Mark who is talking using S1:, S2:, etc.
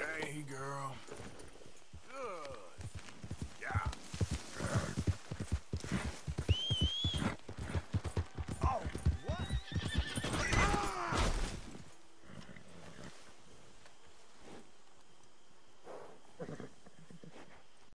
S1: Okay.